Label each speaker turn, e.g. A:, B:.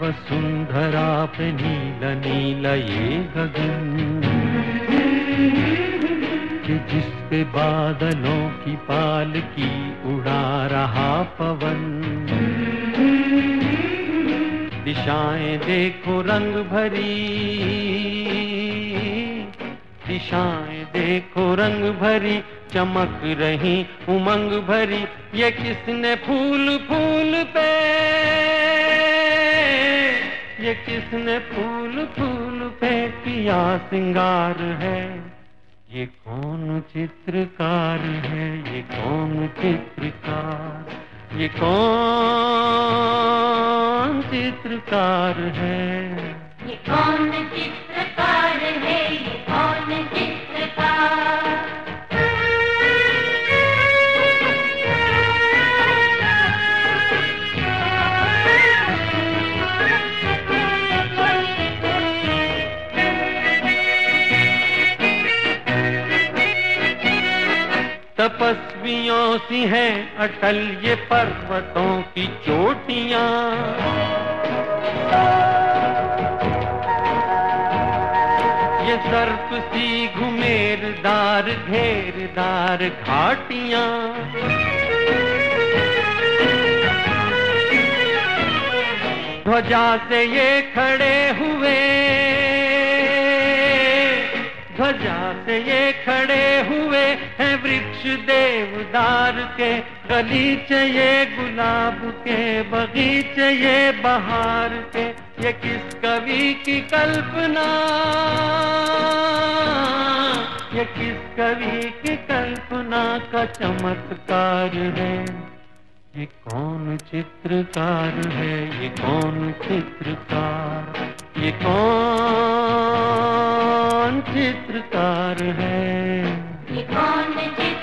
A: वसुंधरा पे नील नील ये गगन। कि जिस पे बादलों की पाल की उड़ा रहा पवन। दिशाएँ देखो रंग भरी। दिशाएँ देखो रंग भरी, चमक रही उमंग भरी। ये किसने फूल फूल पे? ये किसने फूल फूल पे किया सिंगार है। ये कौन चित्रकार है? ये कौन चित्रकार? ये कौन चित्रकार है?
B: ये कौन चित्रकार है?
A: तपस्वियों सी हैं अटल ये पर्वतों की चोटियाँ। ये सर्प सी घुमेरदार घेरदार घाटियाँ। ध्वजा से ये खड़े हुए ध्वजा से ये खड़े हुए हैं वृक्ष देवदार के। गलीचे ये गुलाब के, बगीचे ये बहार के। ये किस कवि की कल्पना? ये किस कवि की कल्पना का चमत्कार है? ये कौन चित्रकार है? ये कौन चित्रकार? ये कौन चित्रकार है।
B: ये कौन चित्रकार